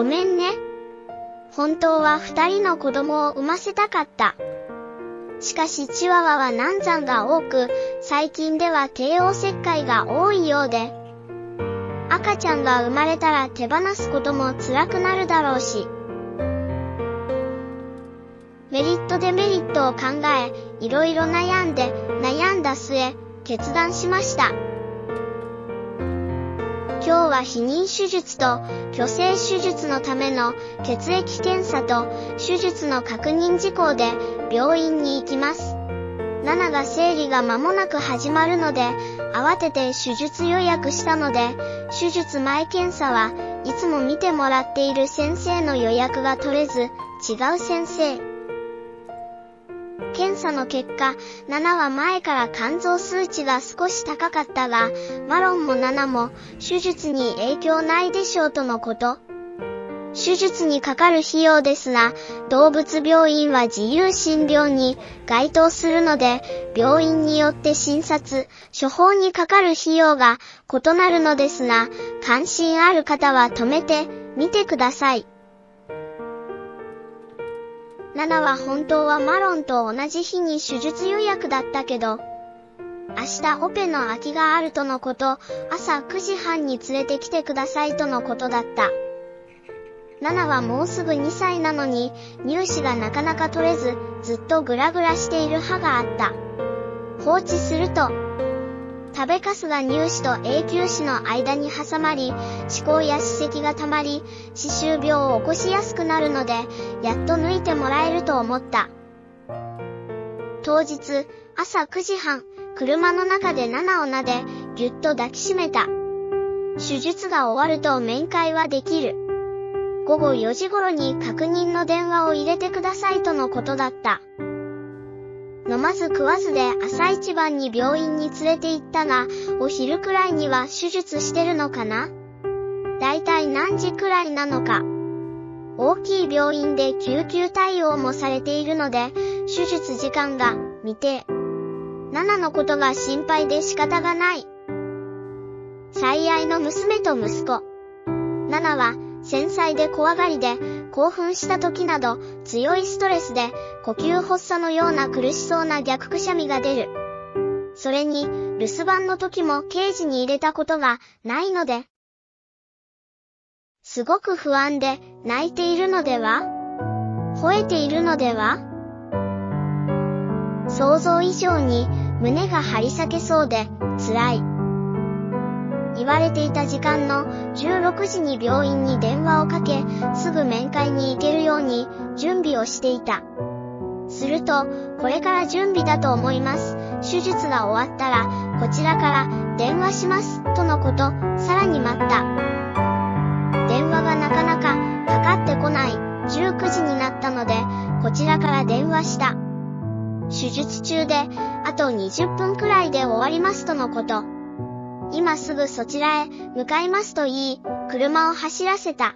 ごめんね。本当は二人の子供を産ませたかった。しかしチワワは難産が多く、最近では帝王切開が多いようで、赤ちゃんが生まれたら手放すことも辛くなるだろうし、メリットデメリットを考え、いろいろ悩んで、悩んだ末、決断しました。は避妊手術と虚勢手術のための血液検査と手術の確認事項で病院に行きます。7が生理が間もなく始まるので、慌てて手術予約したので、手術前検査はいつも見てもらっている先生の予約が取れず、違う先生。検査の結果、7は前から肝臓数値が少し高かったが、マロンも7も手術に影響ないでしょうとのこと。手術にかかる費用ですが、動物病院は自由診療に該当するので、病院によって診察、処方にかかる費用が異なるのですが、関心ある方は止めてみてください。ナナは本当はマロンと同じ日に手術予約だったけど、明日オペの空きがあるとのこと、朝9時半に連れてきてくださいとのことだった。ナナはもうすぐ2歳なのに、乳歯がなかなか取れず、ずっとグラグラしている歯があった。放置すると、食べかすが乳歯と永久歯の間に挟まり、歯垢や歯石が溜まり、歯周病を起こしやすくなるので、やっと抜いてもらえると思った。当日、朝9時半、車の中で7を撫で、ぎゅっと抱きしめた。手術が終わると面会はできる。午後4時頃に確認の電話を入れてくださいとのことだった。飲まず食わずで朝一番に病院に連れて行ったが、お昼くらいには手術してるのかな？だいたい何時くらいなのか？大きい病院で救急対応もされているので、手術時間が未定。7のことが心配で仕方がない。最愛の娘と息子。7は繊細で怖がりで、興奮した時など、強いストレスで、呼吸発作のような苦しそうな逆くしゃみが出る。それに、留守番の時もケージに入れたことがないので、すごく不安で泣いているのでは？吠えているのでは？想像以上に胸が張り裂けそうで辛い。言われていた時間の16時に病院に電話をかけ、すぐ面会に行けるように準備をしていた。すると、これから準備だと思います。手術が終わったら、こちらから電話します、とのこと、さらに待った。電話がなかなかかかってこない。19時になったので、こちらから電話した。手術中で、あと20分くらいで終わりますとのこと。今すぐそちらへ向かいますと言い、車を走らせた。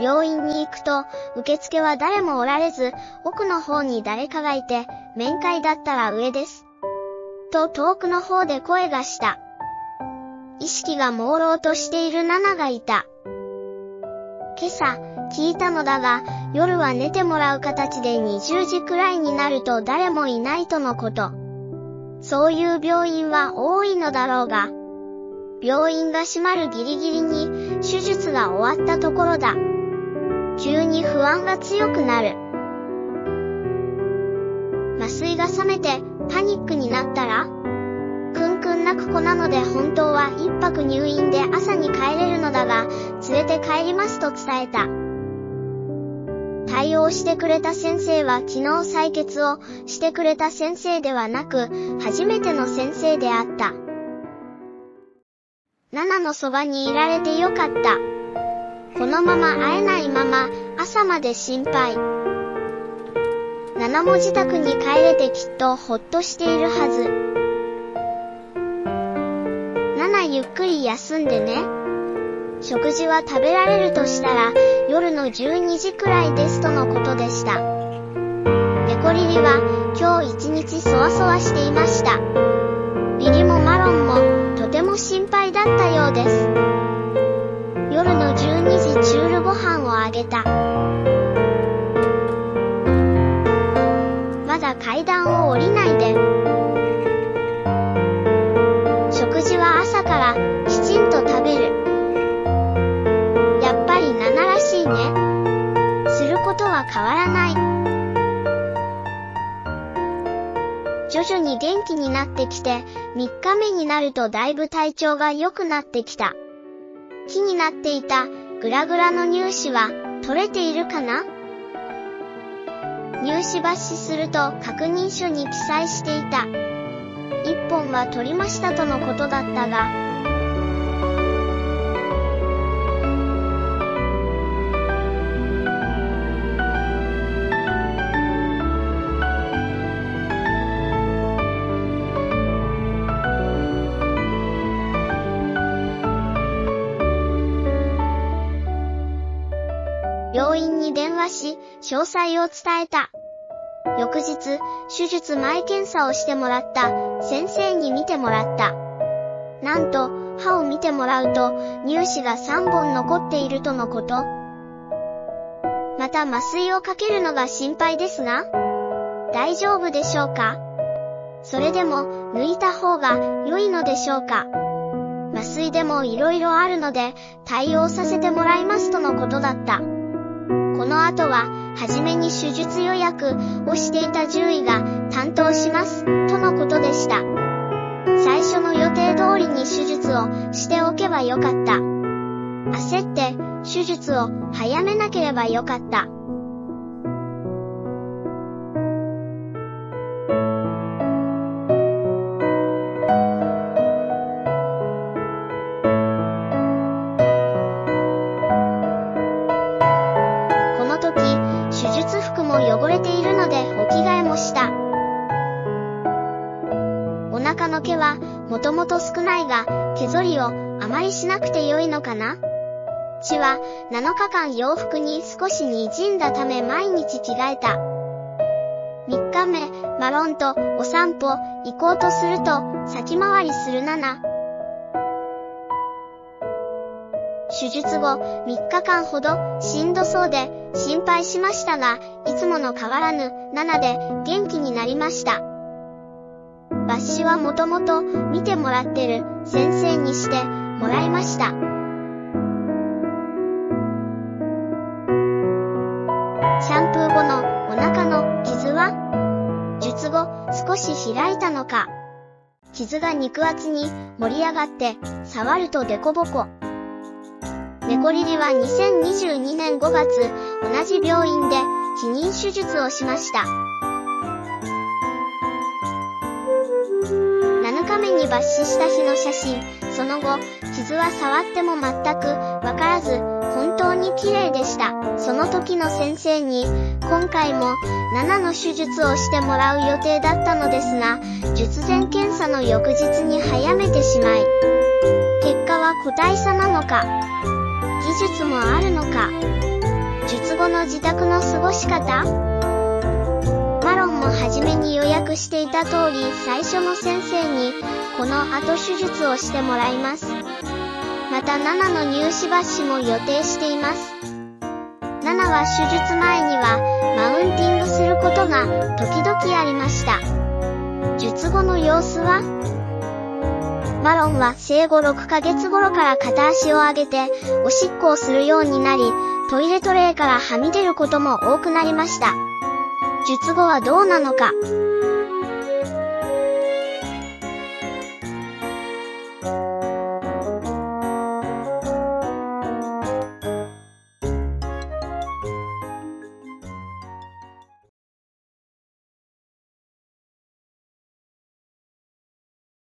病院に行くと、受付は誰もおられず、奥の方に誰かがいて、面会だったら上です。と遠くの方で声がした。意識が朦朧としているナナがいた。今朝、聞いたのだが、夜は寝てもらう形で20時くらいになると誰もいないとのこと。そういう病院は多いのだろうが、病院が閉まるギリギリに手術が終わったところだ。急に不安が強くなる。麻酔が覚めてパニックになったらくんくん泣く子なので本当は一泊入院で朝に帰れるのだが、連れて帰りますと伝えた。対応してくれた先生は昨日採血をしてくれた先生ではなく、初めての先生であった。ナナのそばにいられてよかった。このまま会えないまま、朝まで心配。ナナも自宅に帰れてきっとほっとしているはず。ナナゆっくり休んでね。食事は食べられるとしたら夜の12時くらいですとのことでした。ペコリリは今日一日そわそわしていました。ビリもマロンもとても心配だったようです。夜の12時チュールご飯をあげた。元気になってきて、3日目になるとだいぶ体調が良くなってきた。気になっていたグラグラの乳歯は取れているかな？入試抜歯すると確認書に記載していた。1本は取りましたとのことだったが、話し、詳細を伝えた。翌日、手術前検査をしてもらった、先生に見てもらった。なんと、歯を見てもらうと、乳歯が3本残っているとのこと。また麻酔をかけるのが心配ですが、大丈夫でしょうか？それでも、抜いた方が良いのでしょうか？麻酔でも色々あるので、対応させてもらいますとのことだった。この後は、はじめに手術予約をしていた獣医が担当します、とのことでした。最初の予定通りに手術をしておけばよかった。焦って手術を早めなければよかった。もともと少ないが、毛剃りをあまりしなくてよいのかな？血は7日間洋服に少し滲んだため毎日着替えた。3日目、マロンとお散歩行こうとすると先回りする7。手術後3日間ほどしんどそうで心配しましたが、いつもの変わらぬ7で元気になりました。抜歯はもともと見てもらってる先生にしてもらいました。シャンプー後のお腹の傷は？術後少し開いたのか？傷が肉厚に盛り上がって触るとデコボコ。猫リリは2022年5月同じ病院で避妊手術をしました。7日目に抜歯した日の写真、その後、傷は触っても全くわからず、本当に綺麗でした。その時の先生に、今回も7の手術をしてもらう予定だったのですが、術前検査の翌日に早めてしまい、結果は個体差なのか、技術もあるのか、術後の自宅の過ごし方？マロンも初めに約していた通り最初の先生にこの後手術をしてもらいます。また7の入試抜歯も予定しています。7は手術前にはマウンティングすることが時々ありました。術後の様子は？マロンは生後6ヶ月頃から片足を上げておしっこをするようになり、トイレトレーからはみ出ることも多くなりました。術後はどうなのか？